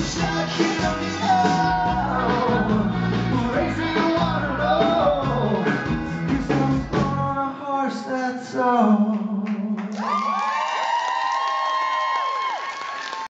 Stop.